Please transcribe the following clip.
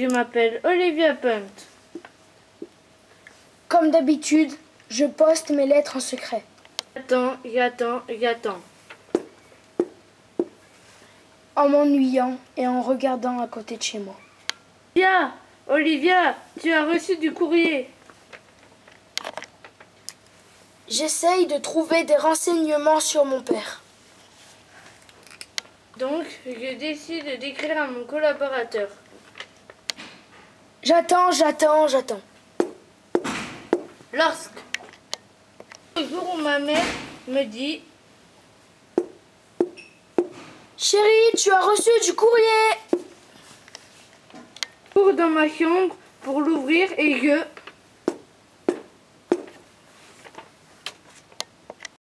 Je m'appelle Olivia Punt. Comme d'habitude, je poste mes lettres en secret. J'attends, j'attends, j'attends. En m'ennuyant et en regardant à côté de chez moi. Olivia, Olivia, tu as reçu du courrier. J'essaye de trouver des renseignements sur mon père. Donc, je décide d'écrire à mon collaborateur. J'attends, j'attends, j'attends. Lorsque le jour où ma mère me dit Chérie, tu as reçu du courrier cours dans ma chambre pour l'ouvrir et je